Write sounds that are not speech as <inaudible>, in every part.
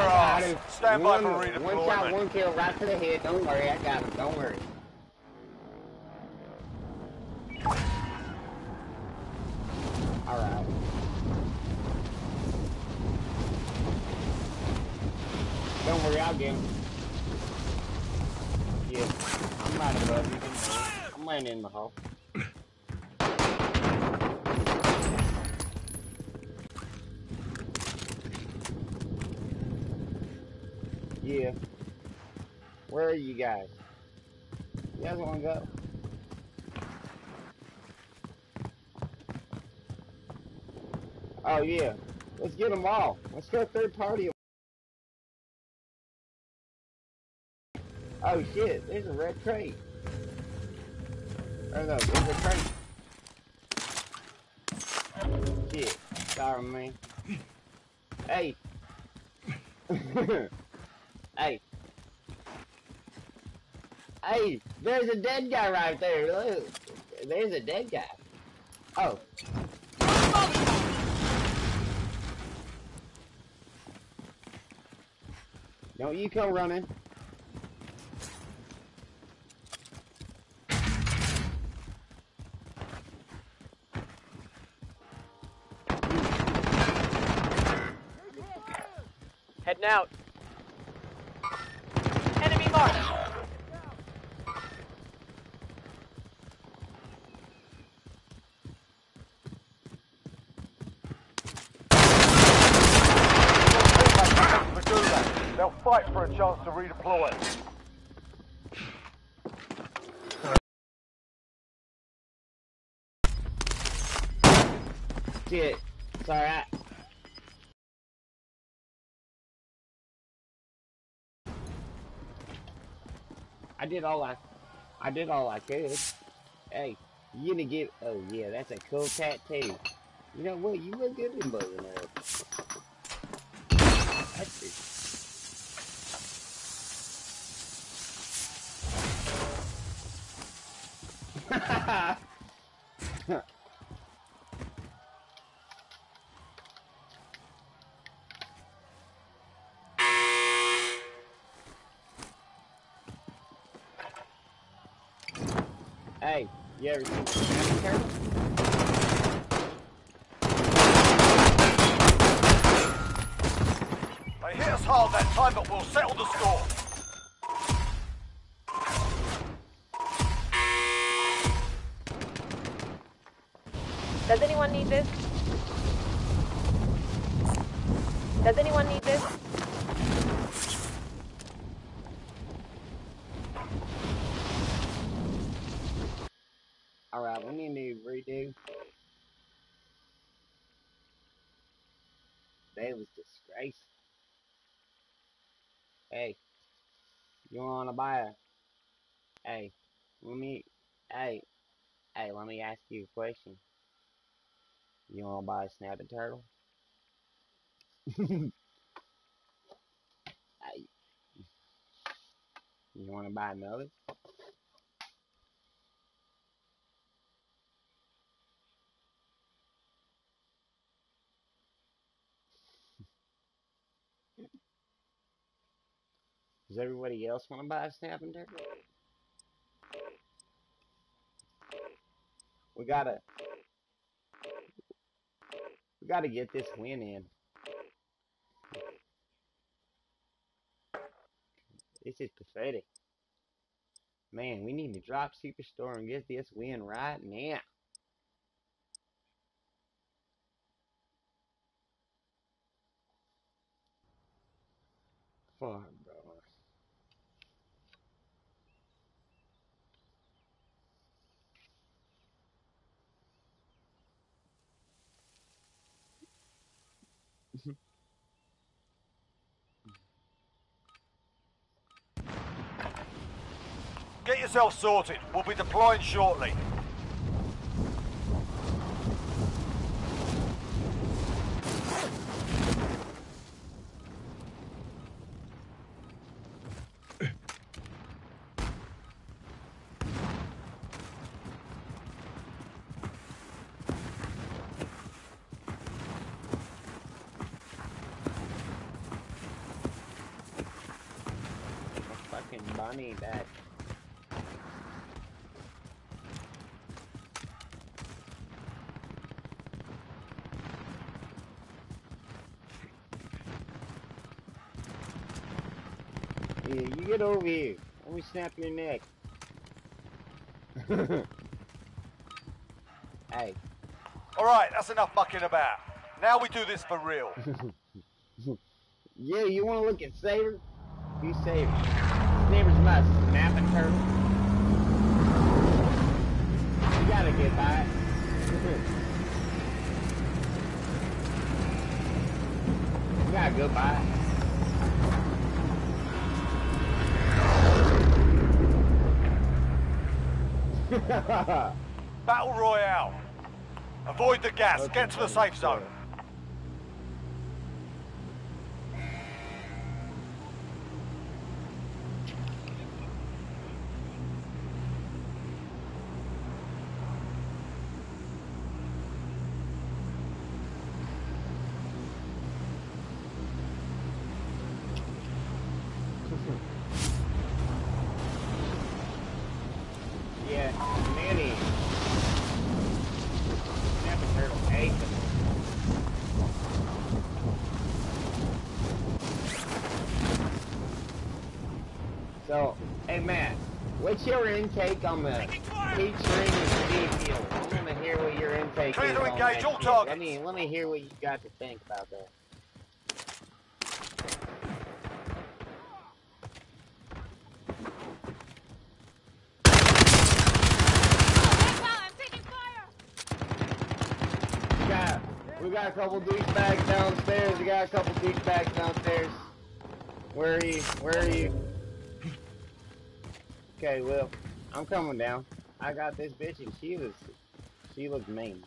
ass. him. Stand by one, for One shot, redeployment. one kill, right to the head. Don't worry, I got him. Don't worry. All right. Don't worry, I'll get him. Yeah, I'm right above you. I'm landing in the hole. Yeah. Where are you guys? You guys want to go? Oh yeah. Let's get them all. Let's go third party. Oh shit, there's a red crate. Or no, there's a crate. Shit. Sorry, man. Hey. <laughs> hey. Hey, there's a dead guy right there. Look. There's a dead guy. Oh. Don't you come running. Enemy marked. They'll fight for a chance to redeploy. Shit. Sorry, I... I did all I... I did all I could. Hey, you gonna get... Oh, yeah, that's a cool tattoo. You know what? You look good in buzzing up. That's. <laughs> hey, you ever seen Ninja Turtles? They hit us hard that time, but we'll settle the score. Does anyone need this? Does anyone need this? Alright, we need to redo. That was disgrace. Hey, you wanna buy a? Hey, let me. Hey, hey, let me ask you a question. You wanna buy a snapping turtle? <laughs> hey, you wanna buy another? Does everybody else wanna buy a snapping turtle? We gotta. We gotta get this win in. This is pathetic. Man, we need to drop Superstore and get this win right now. yourself sorted. We'll be deploying shortly. funny that get over here. Let me snap your neck. <laughs> hey, Alright, that's enough mucking about. Now we do this for real. <laughs> yeah, you wanna look at Saber? Who's Saber? Saber's my snapping turtle. You gotta get by it. <laughs> you gotta go by it. <laughs> Battle Royale. Avoid the gas. Get to the safe zone. yeah, Manny. Snapping turtle. Hey. So, hey Matt, what's your intake on the featuring and field? I want to hear what your intake Clear is to on engage all targets. Let me let me hear what you got to think about that. We got we got a couple douchebags downstairs. We got a couple douchebags downstairs. Where are you? Where are you? Okay, well, I'm coming down. I got this bitch and she was she looks mean.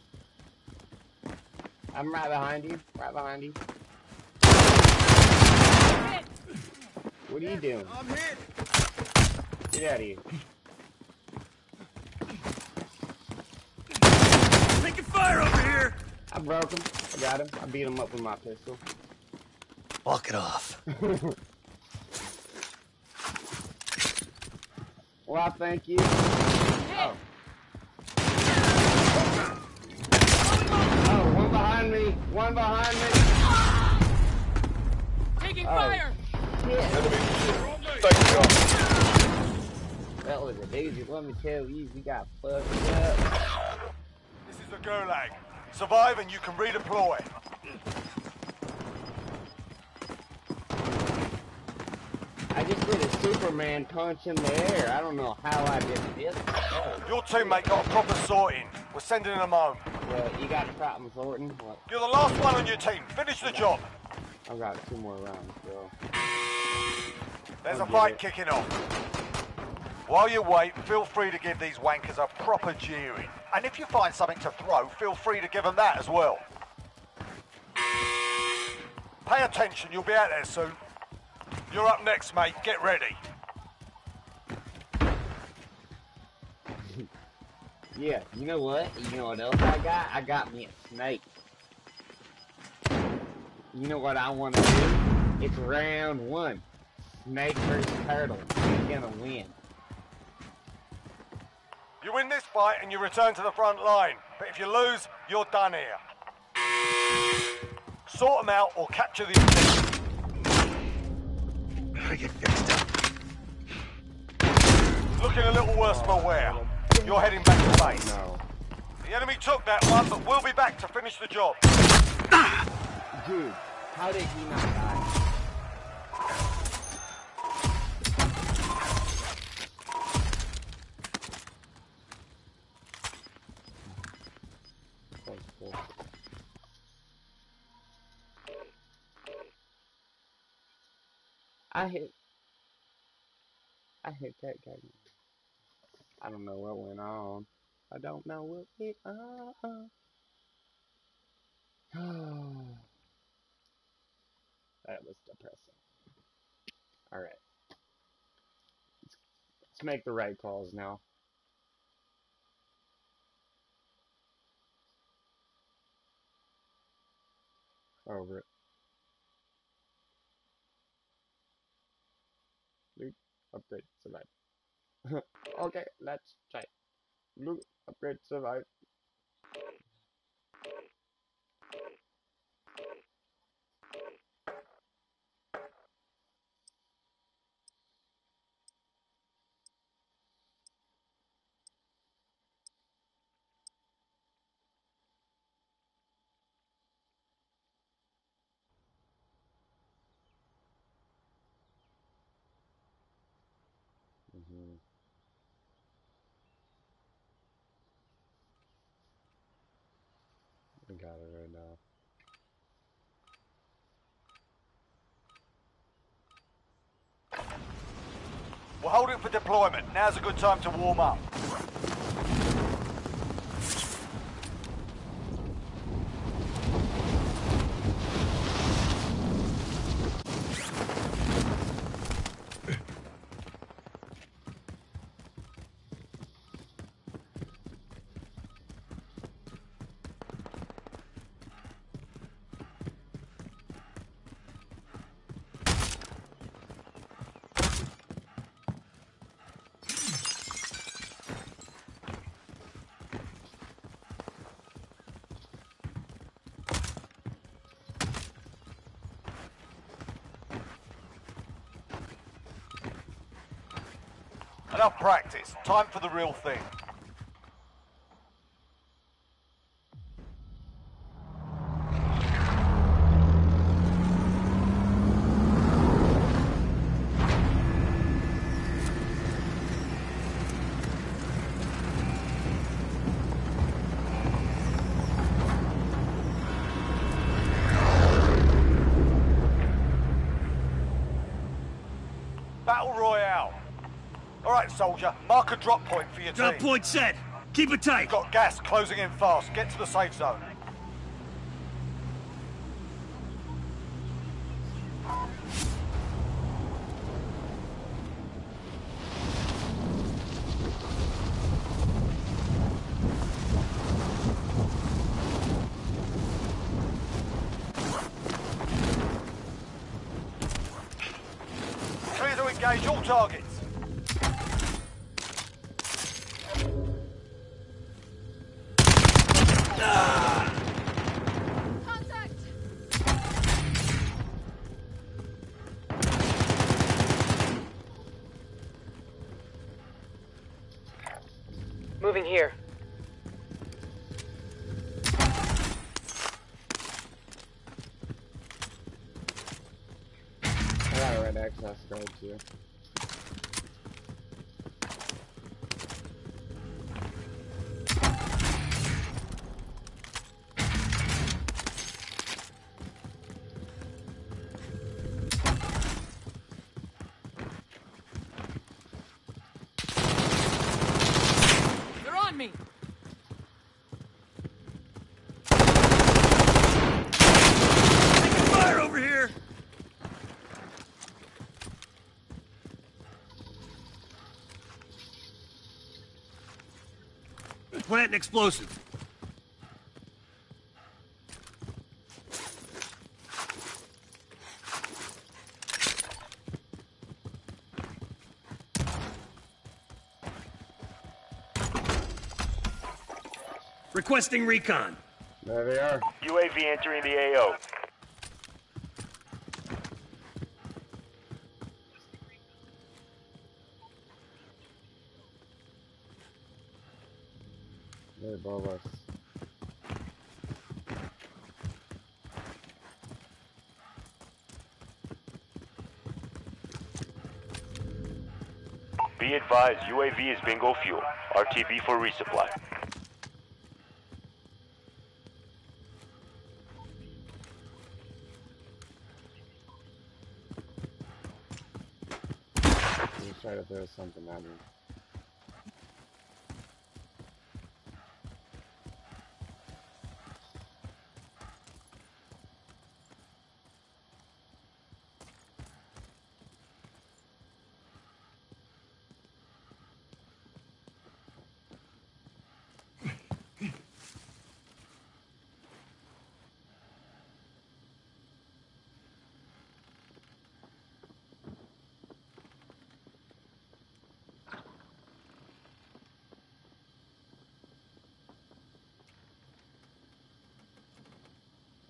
I'm right behind you. Right behind you. What are you doing? I'm hit. Get out of here. Taking fire over here. I broke him. I got him. I beat him up with my pistol. Walk it off. <laughs> Well, I thank you. Oh. Oh, one behind me. One behind me. Taking Oh. fire! Shit. Thank God. That was a doozy. Let me tell you, we got fucked up. This is the Gulag. Survive and you can redeploy. I just did a Superman punch in the air. I don't know how I did this. Oh, Your teammate got a proper sorting. We're sending them home. well, you got a problem sorting? What? You're the last one on your team. Finish the job. I've got two more rounds, so. There's I'll a fight it. kicking off. While you wait, feel free to give these wankers a proper jeering. And if you find something to throw, feel free to give them that as well. Pay attention, you'll be out there soon. You're up next, mate. Get ready. <laughs> Yeah, you know what? You know what else I got? I got me a snake. You know what I want to do? It's round one. Snake versus turtle. Who's gonna win? You win this fight and you return to the front line. But if you lose, you're done here. Sort them out or capture the Gotta get up. Looking a little worse for wear. You're heading back to base. No. The enemy took that one, but we'll be back to finish the job. Dude, how did he not die? I hit. I hit that guy. I don't know what went on. I don't know what went on. <sighs> that was depressing. Alright. Let's, let's make the right calls now. Over it. Upgrade survive. <laughs> okay, let's try. Blue upgrade survive. Mm-hmm. I got it right now. We'll hold it for deployment. Now's a good time to warm up. Practice. Time for the real thing. Soldier. Mark a drop point for your Drop team. point set. Keep it tight. Got gas closing in fast. Get to the safe zone. Clear to engage all targets. Access card Plant an explosive. Requesting recon. There they are. UAV entering the AO. They're above us. Be advised, UAV is bingo fuel. RTB for resupply. Let me try to throw something at me.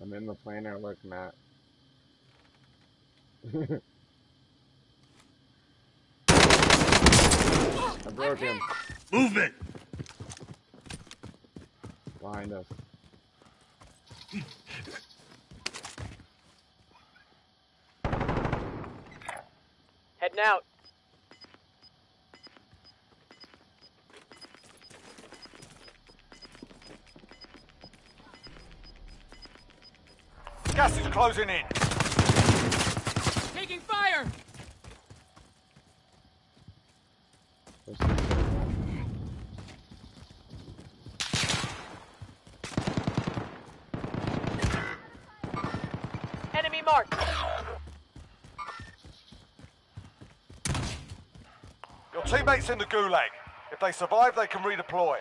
I'm in the planner looking at. <laughs> I broke him. Movement! Behind us. Heading out. Gas is closing in. Taking fire! Let's see what's going on. Enemy marked. Your teammates in the gulag. If they survive, they can redeploy.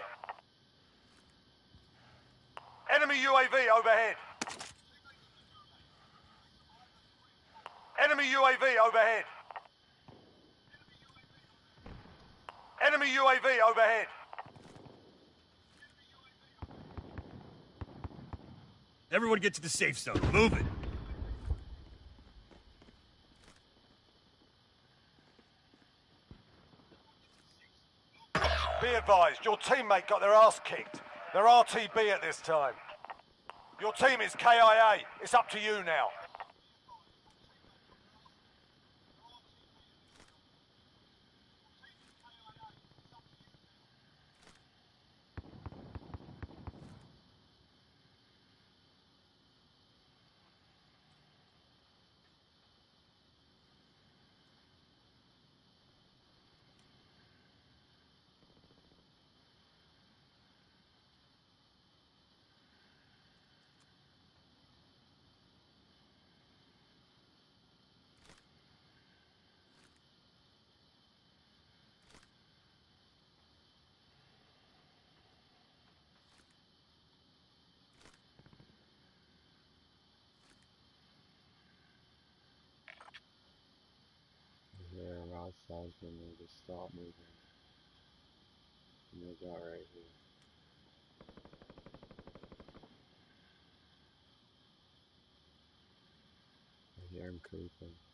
Enemy UAV overhead. Enemy UAV overhead. Enemy UAV overhead. Everyone get to the safe zone. Move it. Be advised, your teammate got their ass kicked. They're RTB at this time. Your team is KIA. It's up to you now. Here, Ross tells me to stop moving. And they got right here. I hear him creeping.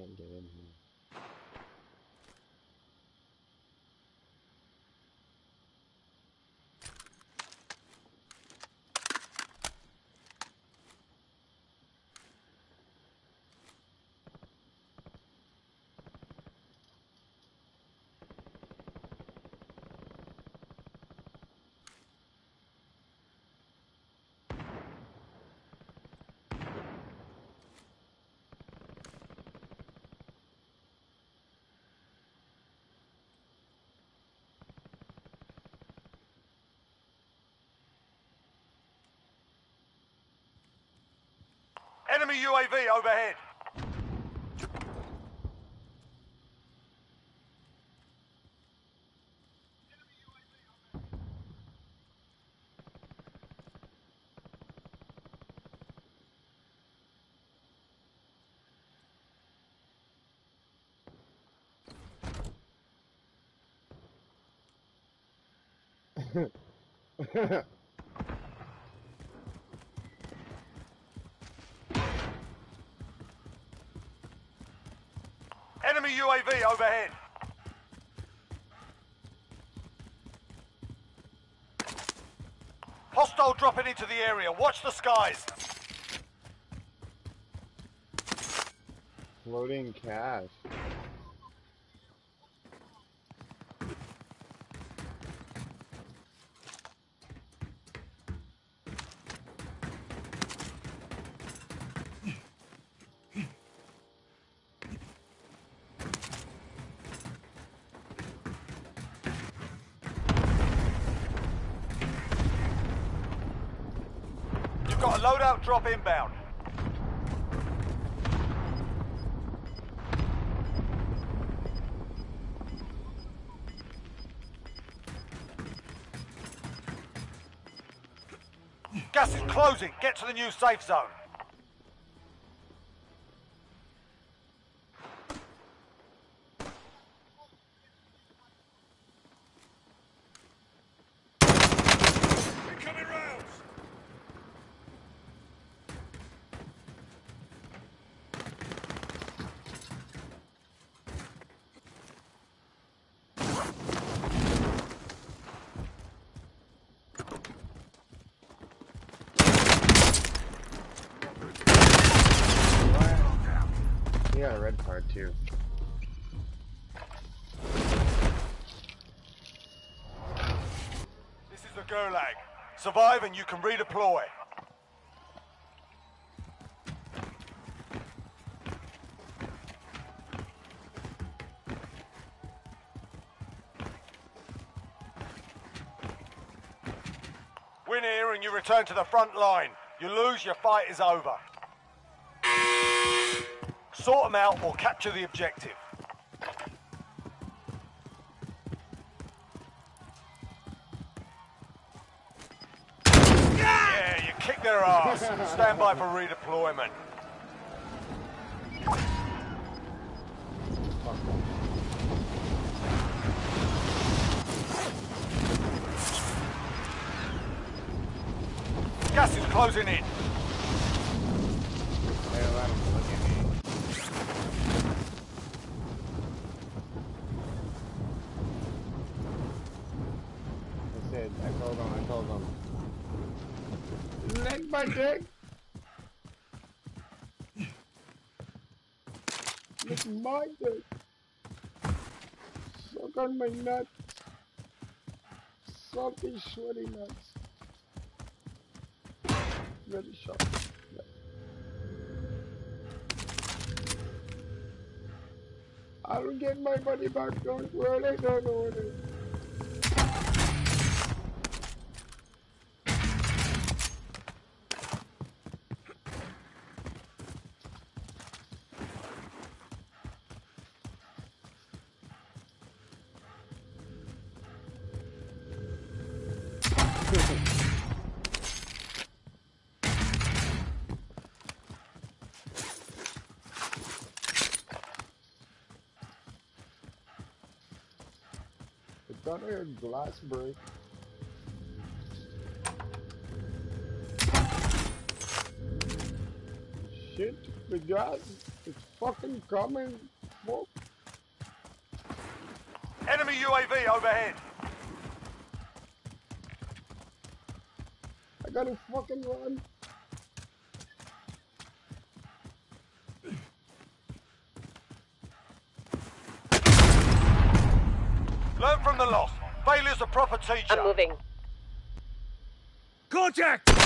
Can't get in here. Enemy UAV overhead. <laughs> Enemy UAV overhead. Hostile dropping into the area. Watch the skies. Loading cash. Drop inbound. Gas is closing. Get to the new safe zone. Incoming rounds! He got a red card too. This is the Gulag. Survive and you can redeploy. Win here and you return to the front line. You lose, your fight is over. Sort them out or capture the objective. Yeah, you Stand by for redeployment. Gas is closing in. Hey, let him look at me. I said, I told him, I told him. Lick my dick! Lick my dick! Suck on my nuts! Salty, sweaty nuts! Very sharp. I'll get my money back, don't worry, don't know I thought I glass break. Shit, the gas is fucking coming. Fuck. Enemy UAV overhead. I gotta fucking run. From the loss. Failure's a proper teacher. I'm moving. Contact!